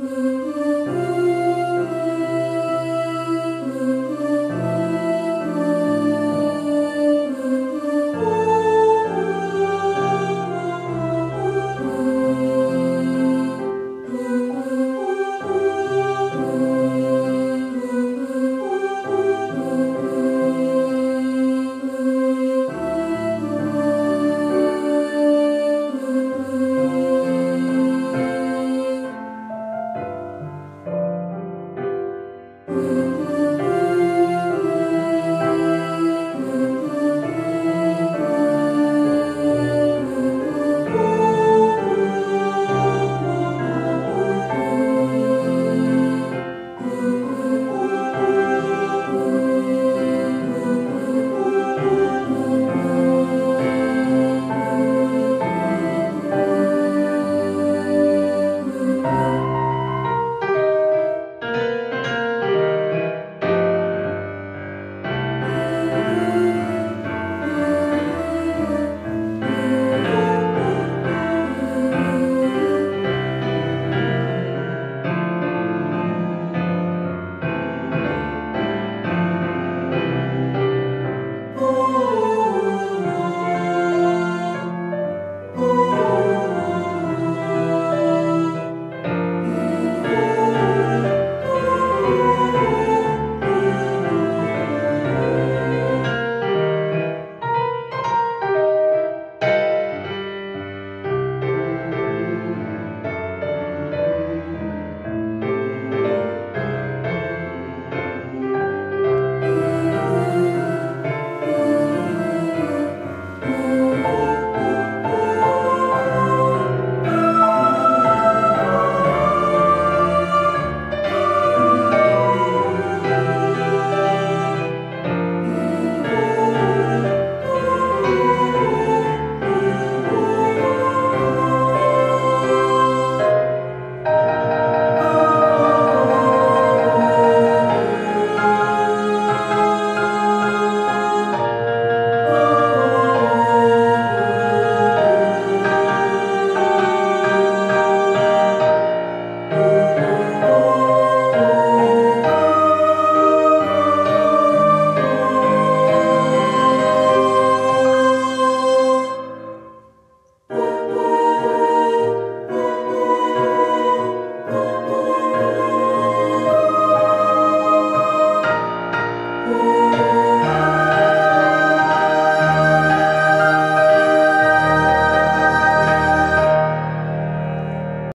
Ooh.